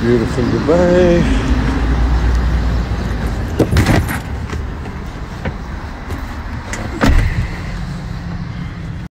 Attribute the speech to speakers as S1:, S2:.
S1: beautiful Dubai.